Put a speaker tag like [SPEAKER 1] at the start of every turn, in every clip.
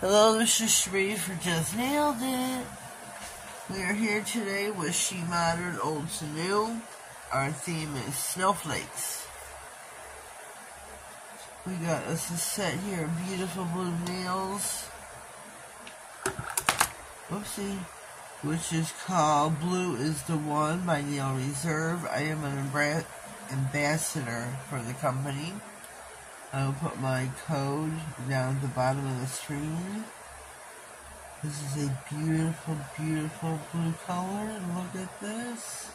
[SPEAKER 1] Hello, this is Shree for Just Nailed It. We are here today with She Modern Old to New. Our theme is snowflakes. We got us a set here of beautiful blue nails. Whoopsie. Which is called Blue is the One by Nail Reserve. I am an ambassador for the company. I will put my code down at the bottom of the screen. This is a beautiful, beautiful blue color. Look at this.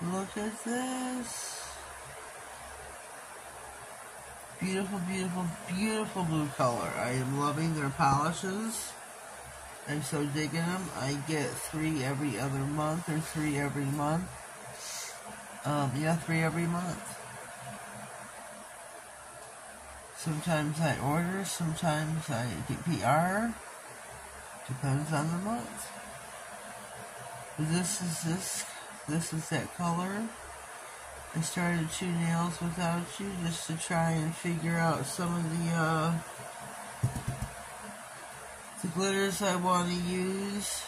[SPEAKER 1] Look at this. Beautiful, beautiful, beautiful blue color. I am loving their polishes. I'm so digging them. I get three every other month or three every month. Um, yeah, three every month. Sometimes I order, sometimes I get PR. Depends on the month. This is this, this is that color. I started two nails without you just to try and figure out some of the, uh, the glitters I want to use.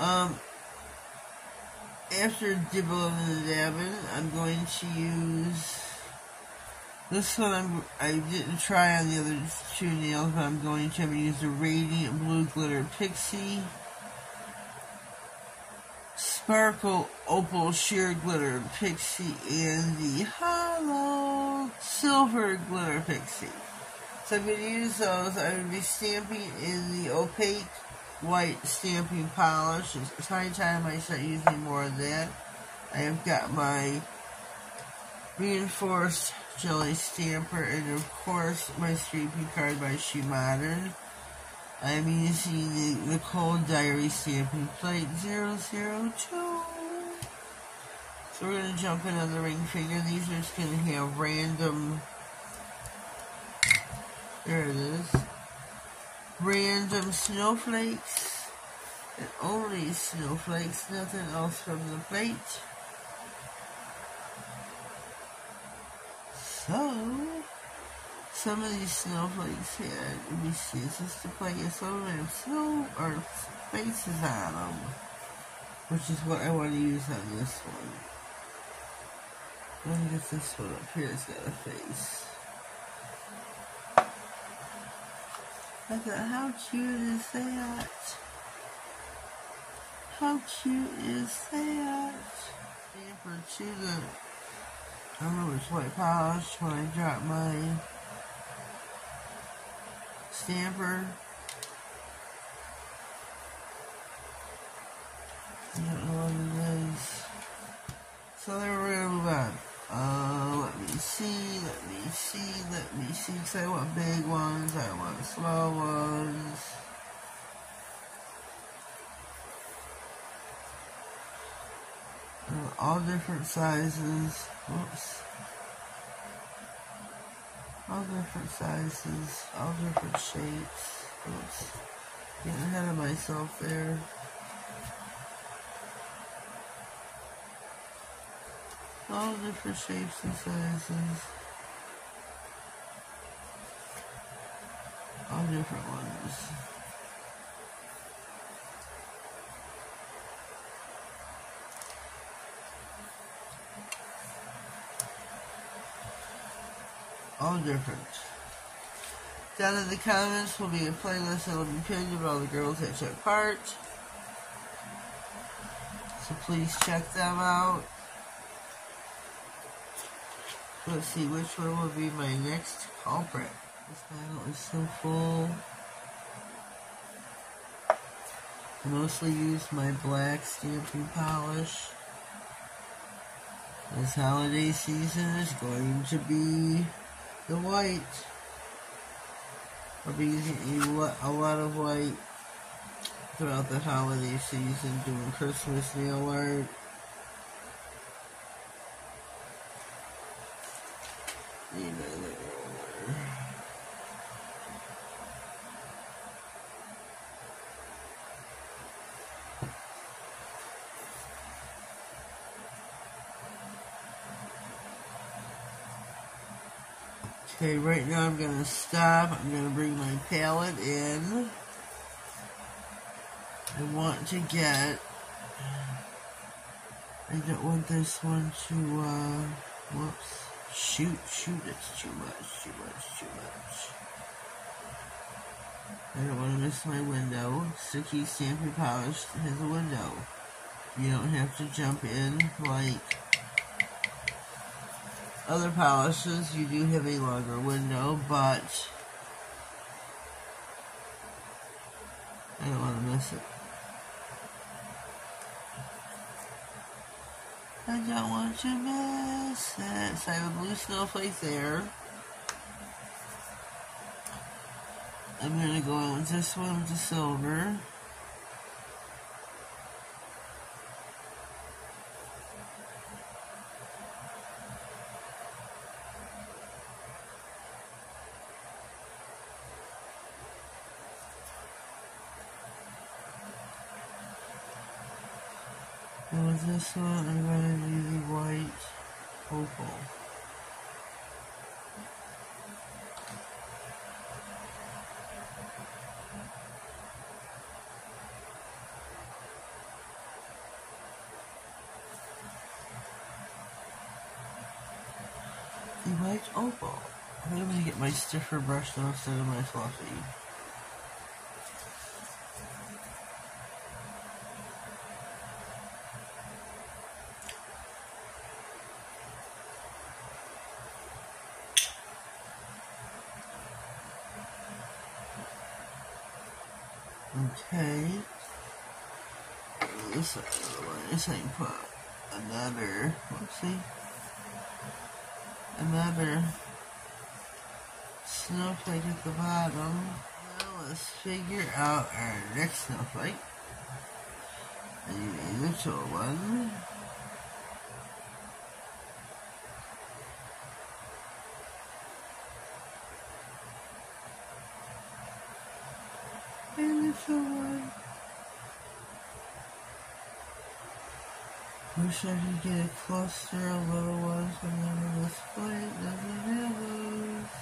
[SPEAKER 1] Um, after dibbling and dabbing, I'm going to use this one I'm, I didn't try on the other two nails, but I'm going to. I'm use the Radiant Blue Glitter Pixie. Sparkle Opal Sheer Glitter Pixie and the Hollow Silver Glitter Pixie. So I'm going to use those. I'm going to be stamping in the opaque white stamping polish. It's high time I start using more of that. I have got my reinforced jelly stamper and of course my stamping card by She Modern. I'm using the Nicole Diary stamping plate 002. So we're going to jump in on the ring finger. These are just going to have random, there it is, random snowflakes and only snowflakes, nothing else from the plate. So, some of these snowflakes here, let me see, is this the plate? Of them have snow or faces on them, which is what I want to use on this one. Let me get this one up here, it's got a face. I thought, how cute is that? How cute is that? To the I remember white polish when I dropped my stamper. I don't know what it is. So then we're gonna move on. Uh, see, let me see, let me see, because I want big ones, I want small ones. All different sizes. Oops. All different sizes, all different shapes. Oops. Getting ahead of myself there. All different shapes and sizes. All different ones. all different. Down in the comments will be a playlist that will be pinned of all the girls that took part. So please check them out. Let's see which one will be my next culprit. This panel is so full. I mostly use my black stamping polish. This holiday season is going to be the white. I'll be using a lot, a lot of white throughout the holiday season, doing Christmas nail art. Okay, right now I'm going to stop. I'm going to bring my palette in. I want to get... I don't want this one to, uh, whoops. Shoot, shoot, it's too much, too much, too much. I don't want to miss my window. Sticky Stampin' Polish has a window. You don't have to jump in like other polishes. You do have a longer window, but I don't want to miss it. I don't want to miss it. So I have a blue snowflake there. I'm going to go in with this one with the silver. One, I'm to do the white opal. The white opal. I think I'm to get my stiffer brush now instead of my fluffy. Okay. This, this I can put another, whoopsie, another snowflake at the bottom. Now let's figure out our next snowflake. I one. And one. Wish I could get a cluster of little ones from the this fight. Doesn't have those.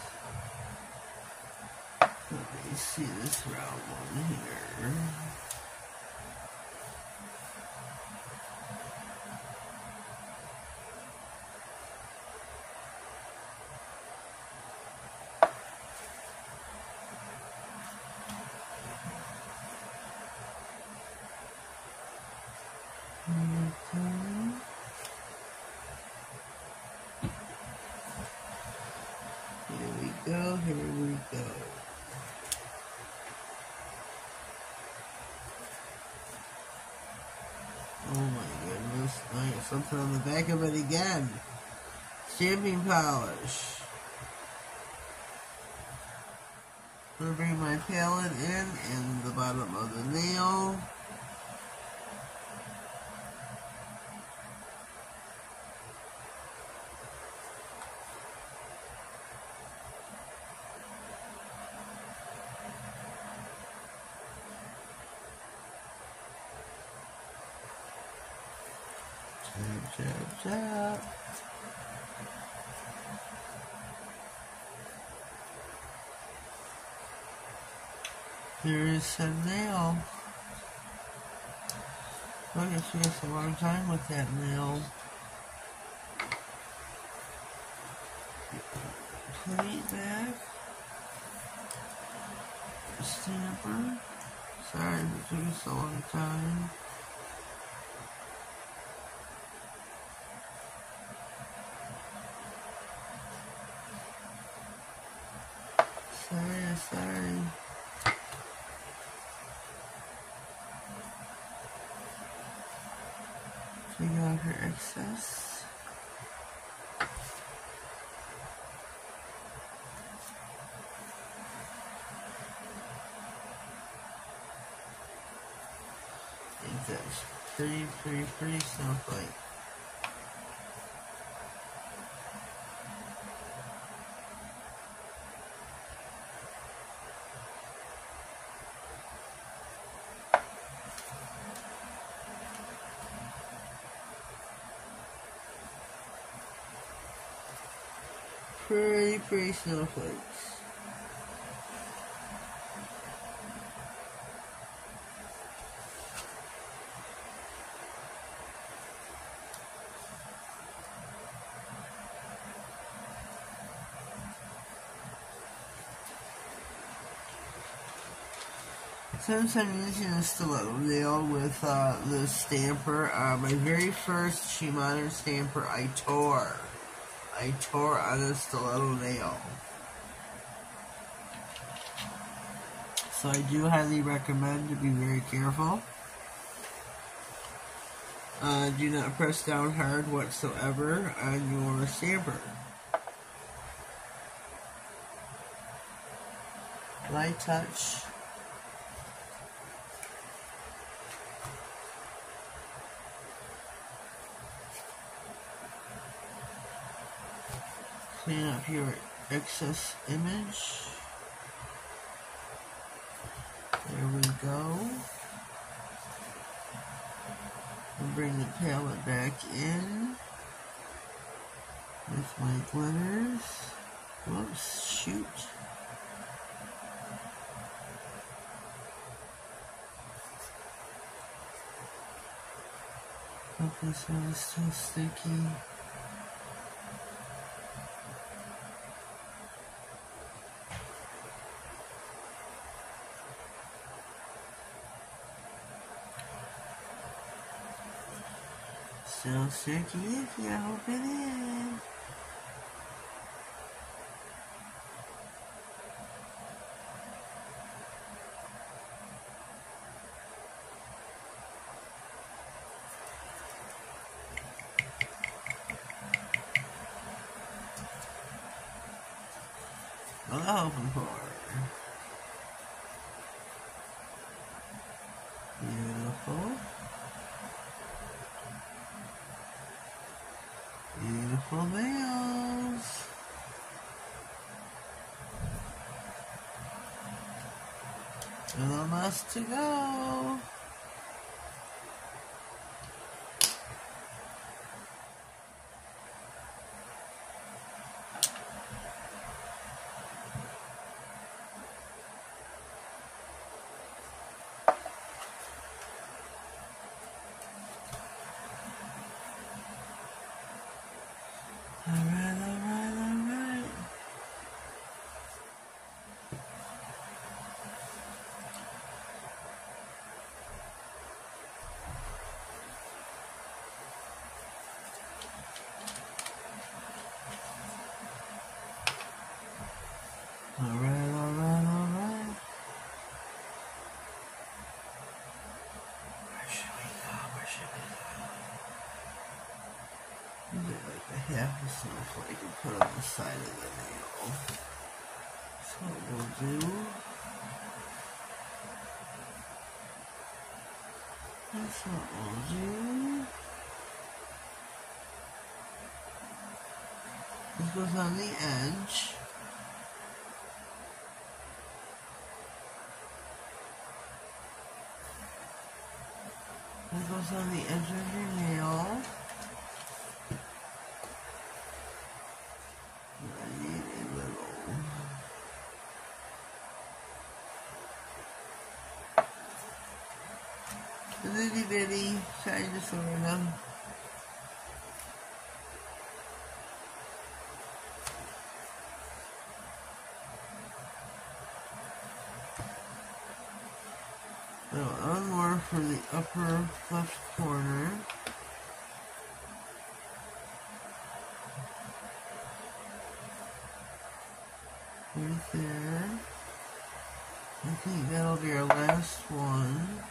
[SPEAKER 1] Let me see this round one here. Okay. Here we go, here we go. Oh my goodness, Something on the back of it again. Stamping polish. I'm gonna bring my palette in in the bottom of the nail. Jab, jab, jab. There is a nail. I guess she has a long time with that nail. Plate back. Stamper. Sorry it took us a long time. Sorry, sorry. Out her excess. I think that's pretty, pretty, pretty snowflake. Snowflakes. Since I'm using a stiletto nail with uh, the stamper, uh, my very first SheModern stamper I tore. I tore on a stiletto nail. So I do highly recommend to be very careful. Uh, do not press down hard whatsoever on your stamper. Light touch. Clean up your excess image. There we go. And bring the palette back in with my glitters. Whoops, shoot. Hope this one is still sticky. So sticky icky, I hope it is. What am I hoping for? Beautiful. Beautiful nails. And almost to go. Alright, alright, alright. Alright, alright, alright. Where should we go? Where should we go? Like a half a snowflake and put on the side of the nail? So what we'll do. That's what we'll do. This goes on the edge. This goes on the edge of your nail. I need a little. A little bitty, kind of sort of. So one more for the upper left corner. Right there. I think that'll be our last one.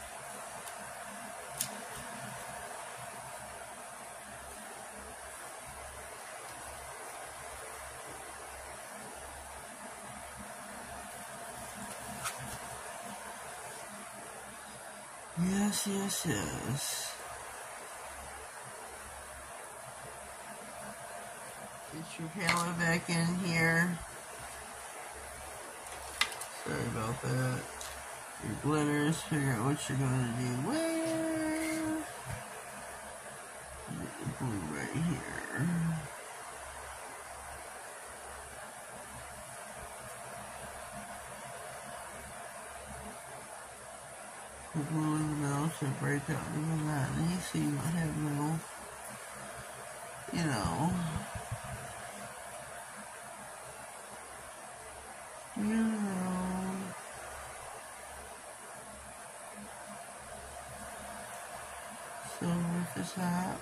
[SPEAKER 1] Yes, yes. Get your palette back in here. Sorry about that. Your glitters, figure out what you're gonna do where. Get the blue right here. put glue in the middle up the monotony so you know, you know, silver at top,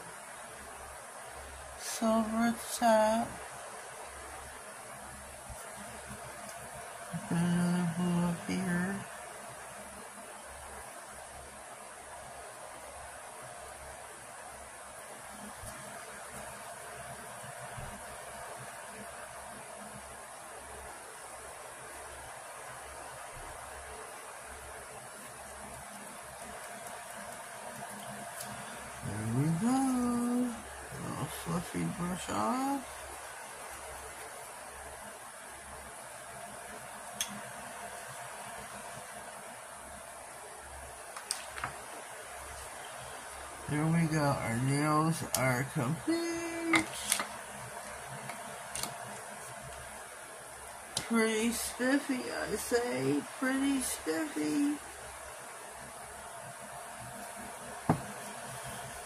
[SPEAKER 1] silver top. Put another blue up here. There we go. A brush off. There we go. Our nails are complete. Pretty spiffy, I say. Pretty spiffy.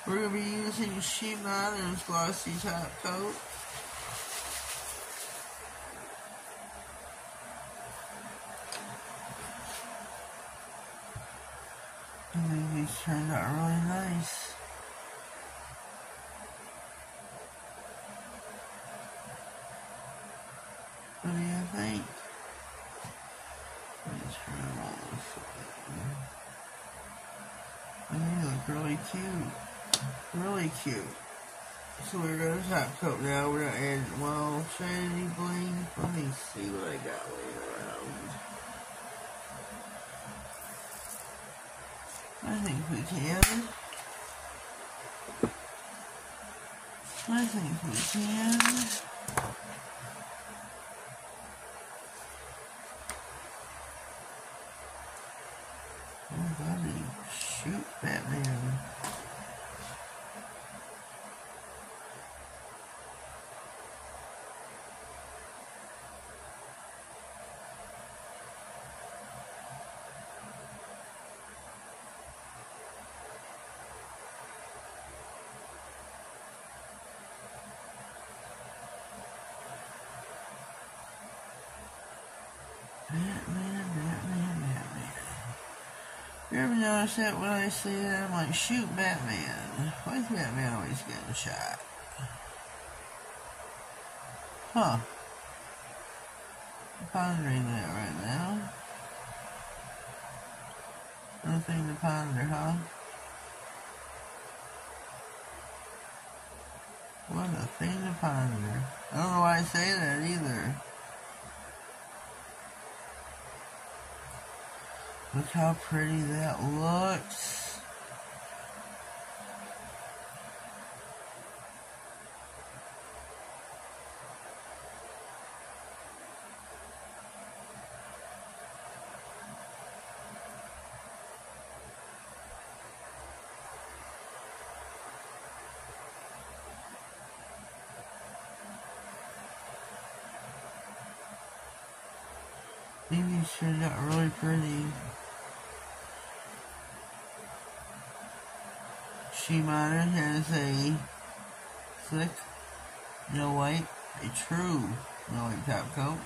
[SPEAKER 1] We're going to be using SheModern's glossy top coat. I think these turned out really nice. What do you think? Let me turn them on this way. They look really cute. Really cute. So we're We're gonna add well shiny bling. Let me see what I got laying around. I think we can. I think we can. Oh, buddy. Shoot, Batman. Batman, Batman, Batman. You ever notice that when I say that, I'm like, shoot Batman. Why is Batman always getting shot? Huh. I'm pondering that right now. Nothing to ponder, huh? What a thing to ponder. I don't know why I say that either. Look how pretty that looks. These turned out really pretty. SheModern has a slick, no white, a true no white top coat.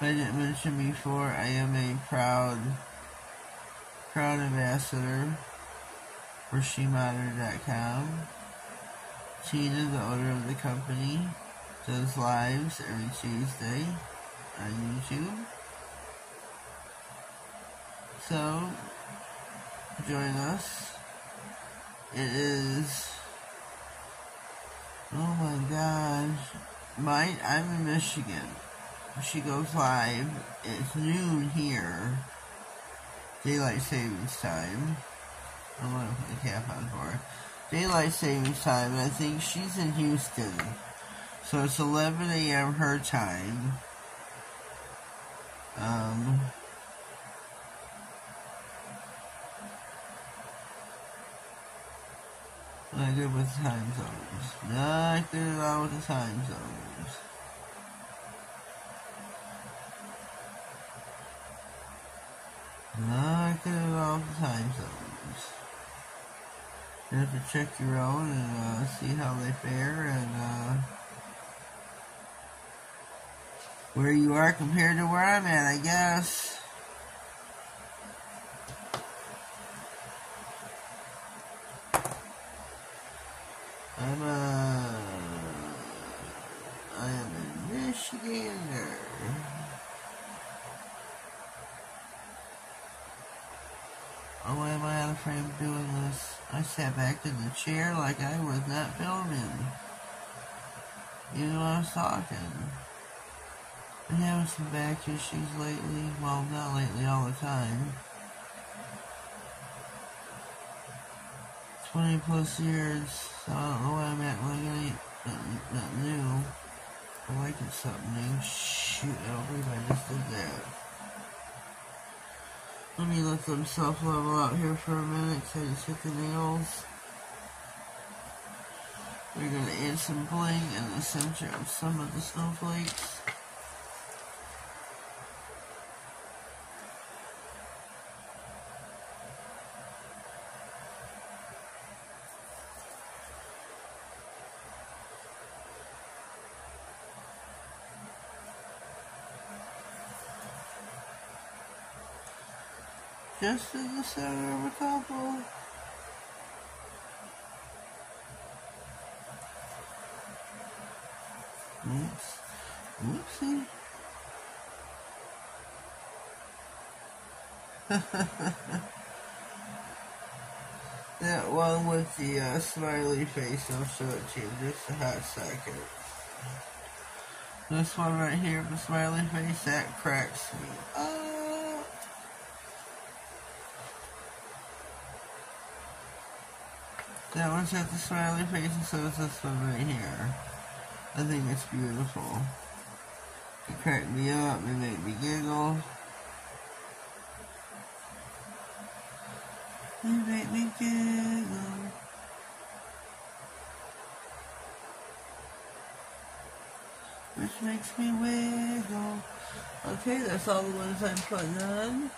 [SPEAKER 1] I didn't mention before, I am a proud, proud ambassador for SheModern.com. Tina, the owner of the company, does lives every Tuesday on YouTube. So, join us. It is, oh my gosh, my, I'm in Michigan. She goes live. It's noon here. Daylight savings time. I'm gonna put the cap on for her. Daylight savings time. I think she's in Houston. So it's 11 a.m. her time. Um, not good with time zones. Not good at all with the time zones. Look at all the time zones. You have to check your own and uh, see how they fare and uh, where you are compared to where I'm at, I guess. I'm a, I am a Michigander. Oh, why am I out of frame doing this? I sat back in the chair like I was not filming. You know what I was talking. Been having some back issues lately. Well, not lately, all the time. 20 plus years, so I don't know why I'm acting like it ain't nothing, new. I like it something new. Shoot, I don't believe I just did that. Let me let them self-level out here for a minute because I just hit the nails. We're to add some bling in the center of some of the snowflakes. Just in the center of a couple. Oops. Whoopsie. that one with the uh, smiley face, I'll show it to you in just a hot second. This one right here, with the smiley face, that cracks me. Oh. That one's got the smiley face and so is this one right here. I think it's beautiful. It cracked me up, it made me giggle. It made me giggle. Which makes me wiggle. Okay, that's all the ones I'm putting on.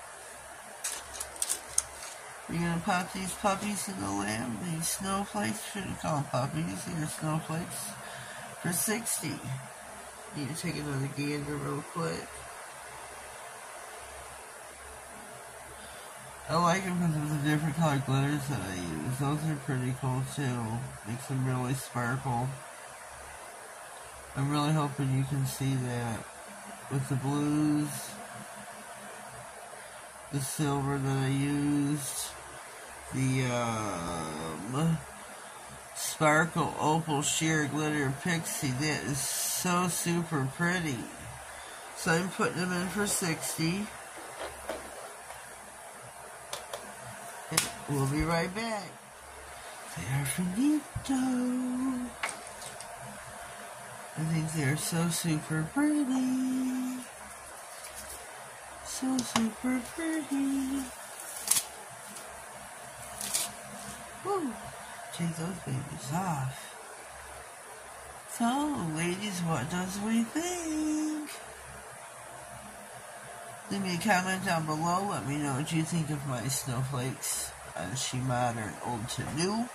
[SPEAKER 1] We're to pop these puppies in the lamp, these snowflakes, shouldn't call puppies, these are snowflakes, for 60 Need to take another gander real quick. I like them because of the different color glitters that I use. Those are pretty cool too. Makes them really sparkle. I'm really hoping you can see that with the blues, the silver that I used, the um, Sparkle Opal Sheer Glitter Pixie. That is so super pretty. So I'm putting them in for 60 And we'll be right back. They are finito. I think they're so super pretty. So super pretty. Take those babies off. So, ladies, what does we think? Leave me a comment down below. Let me know what you think of my snowflakes on She Modern Old to New.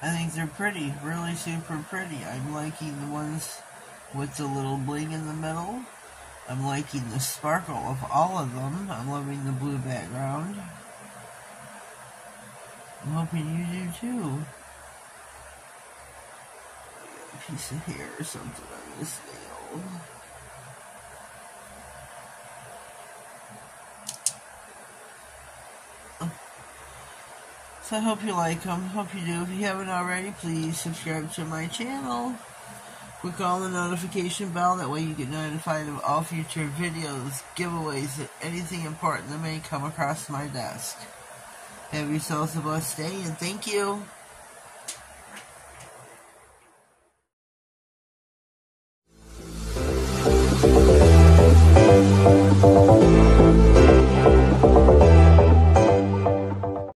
[SPEAKER 1] I think they're pretty, really super pretty. I'm liking the ones with the little bling in the middle. I'm liking the sparkle of all of them. I'm loving the blue background. I'm hoping you do too. A piece of hair or something on this nail. Oh. So I hope you like them. Hope you do. If you haven't already, please subscribe to my channel. Click on the notification bell. That way you get notified of all future videos, giveaways, anything important that may come across my desk. Have yourselves a blessed day, and thank you.